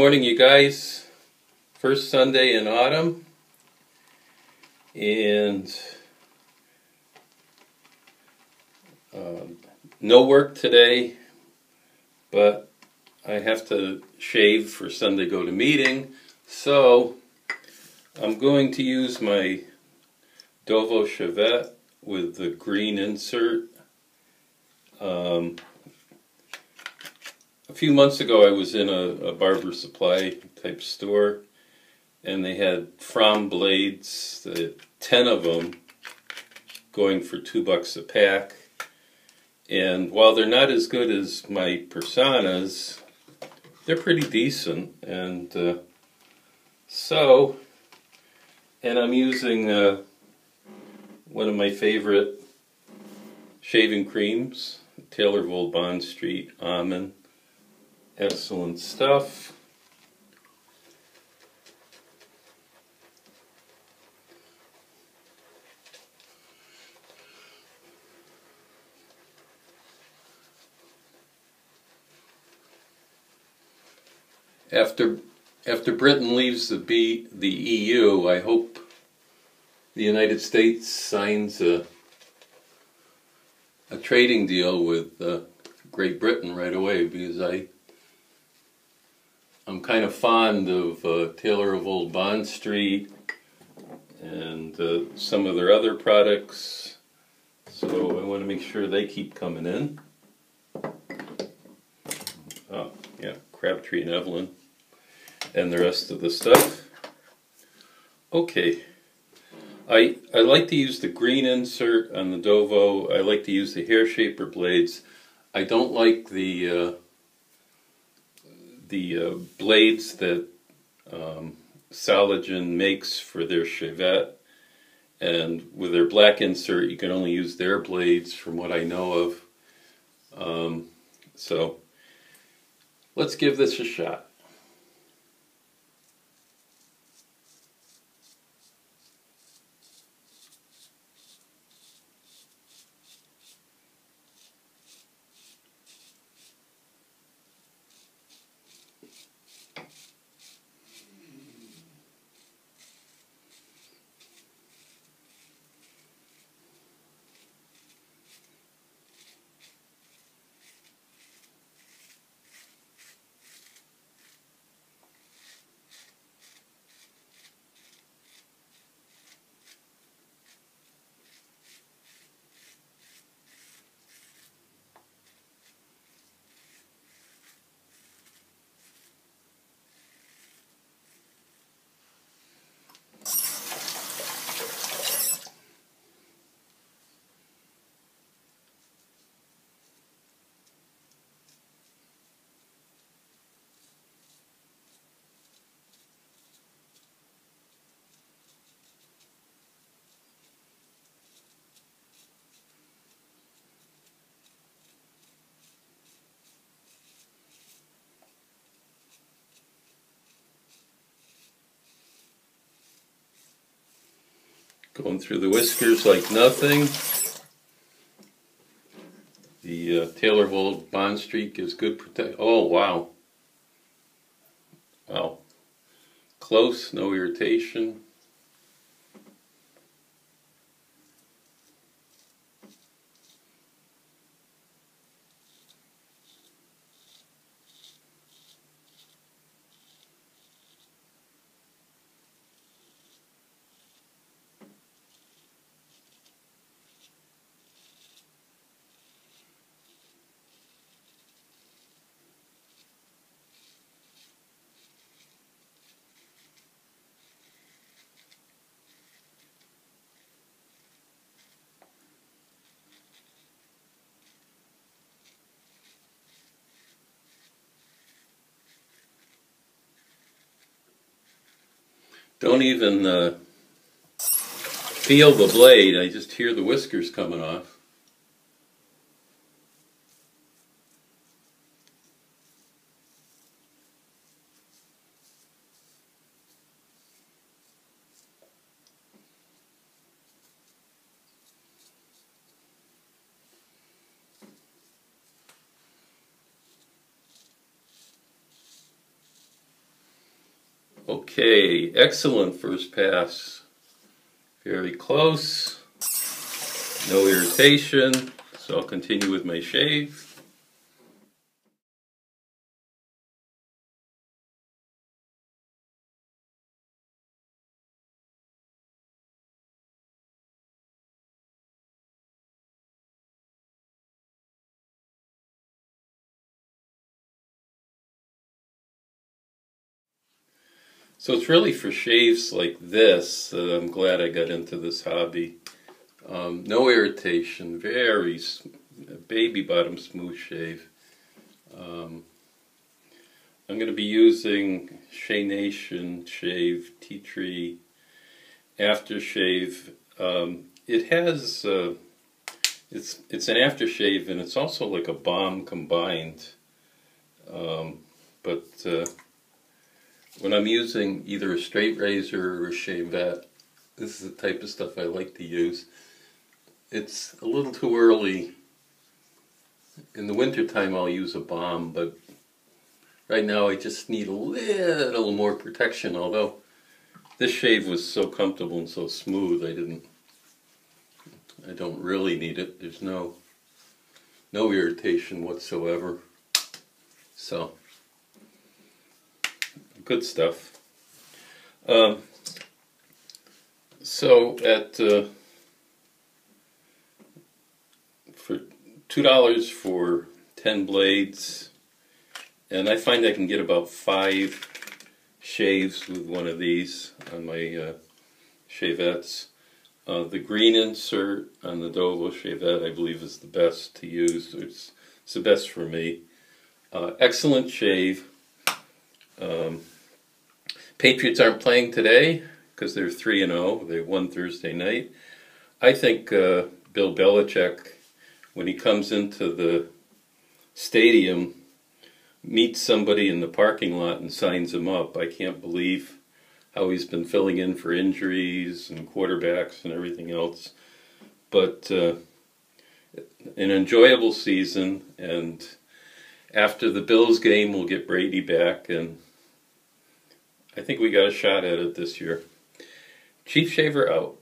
morning, you guys. First Sunday in autumn, and um, no work today, but I have to shave for Sunday go to meeting, so I'm going to use my Dovo Shavette with the green insert. Um, a few months ago, I was in a, a barber supply type store, and they had Fromm blades, the, ten of them, going for two bucks a pack. And while they're not as good as my Personnas, they're pretty decent. And uh, so, and I'm using uh, one of my favorite shaving creams, Taylor of Old Bond Street Almond. Excellent stuff. After after Britain leaves the B, the EU, I hope the United States signs a a trading deal with uh, Great Britain right away because I I'm kind of fond of uh, Taylor of Old Bond Street and uh, some of their other products, so I want to make sure they keep coming in. Oh, yeah, Crabtree and Evelyn and the rest of the stuff. Okay, I, I like to use the green insert on the Dovo. I like to use the hair shaper blades. I don't like the uh, the uh, blades that um, Solingen makes for their Shavette. And with their black insert, you can only use their blades from what I know of. Um, so let's give this a shot. Going through the whiskers like nothing. The uh, Taylor of Old Bond Street is good protection. Oh, wow. Wow. Close, no irritation. Don't even uh, feel the blade, I just hear the whiskers coming off. Okay, excellent first pass. Very close. No irritation. So I'll continue with my shave. So it's really for shaves like this that I'm glad I got into this hobby. Um, no irritation, very baby bottom smooth shave. Um, I'm going to be using Shea Nation Shave Tea Tree Aftershave. Um, it has uh, it's it's an aftershave and it's also like a balm combined. Um, but uh, when I'm using either a straight razor or a shave shavette, this is the type of stuff I like to use. It's a little too early. In the wintertime I'll use a balm, but right now I just need a little more protection, although this shave was so comfortable and so smooth I didn't I don't really need it. There's no no irritation whatsoever. So good stuff. Um, so at uh, for two dollars for ten blades, and I find I can get about five shaves with one of these on my uh, shavettes. Uh, the green insert on the Dovo shavette, I believe, is the best to use. It's, it's the best for me. Uh, excellent shave. Um, Patriots aren't playing today because they're 3 and 0. They won Thursday night. I think uh, Bill Belichick, when he comes into the stadium, meets somebody in the parking lot and signs him up. I can't believe how he's been filling in for injuries and quarterbacks and everything else. But uh, an enjoyable season, and after the Bills game, we'll get Brady back and I think we got a shot at it this year. Cheapshaver out.